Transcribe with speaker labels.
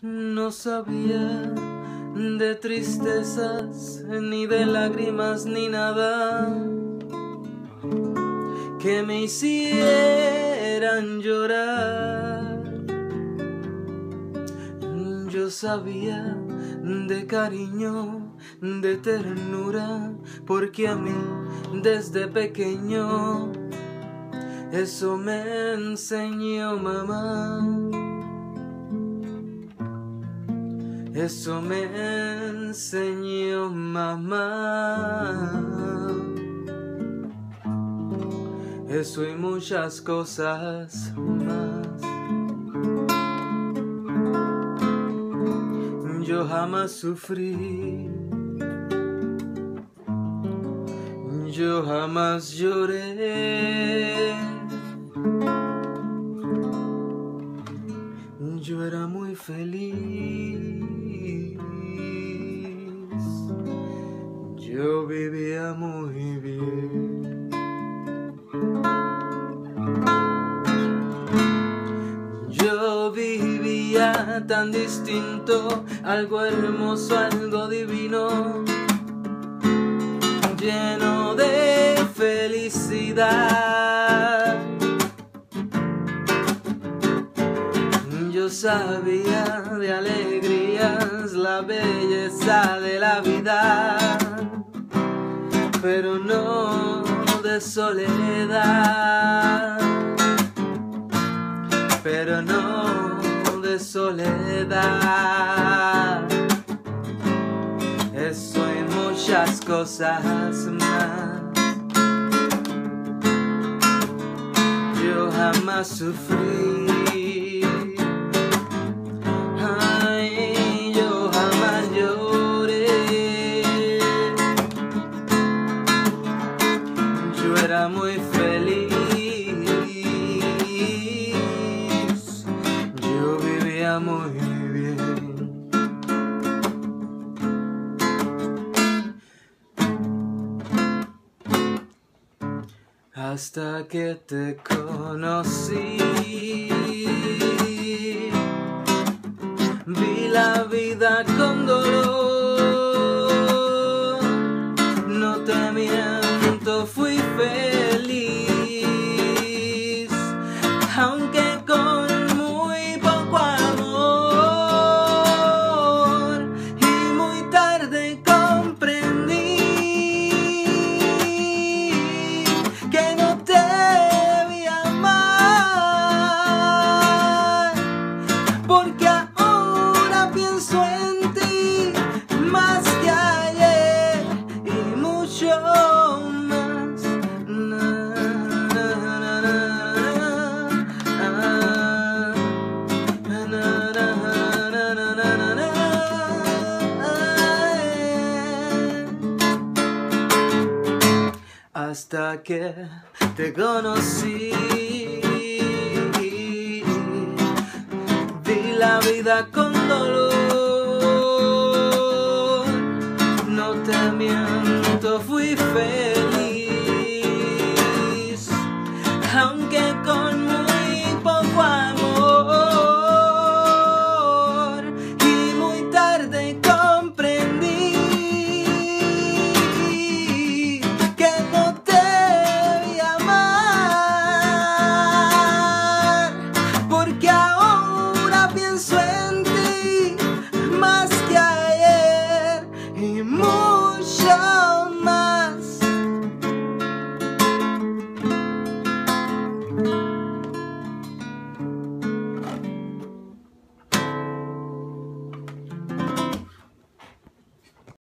Speaker 1: No sabía de tristezas, ni de lágrimas, ni nada que me hicieran llorar. Yo sabía de cariño, de ternura, porque a mí desde pequeño eso me enseñó mamá. Eso me enseñó mamá. Eso y muchas cosas más. Yo jamás sufrí. Yo jamás lloré. Yo era muy feliz. Yo vivía muy bien. Yo vivía tan distinto, algo hermoso, algo divino, lleno de felicidad. Yo sabía de alegrías, la belleza de la vida, pero no de soledad, pero no de soledad. Eso y muchas cosas más. Yo jamás sufrí. Feliz. Yo vivía muy bien. Hasta que te conocí, vi la vida con dolor. Aunque con muy poco amor. Y muy tarde comprendí que no te debía amar, porque ahora pienso en ti más que ayer y mucho hasta que te conocí. Di la vida con dolor, no te miento, fui feliz, aunque con muy poco amor y muy tarde.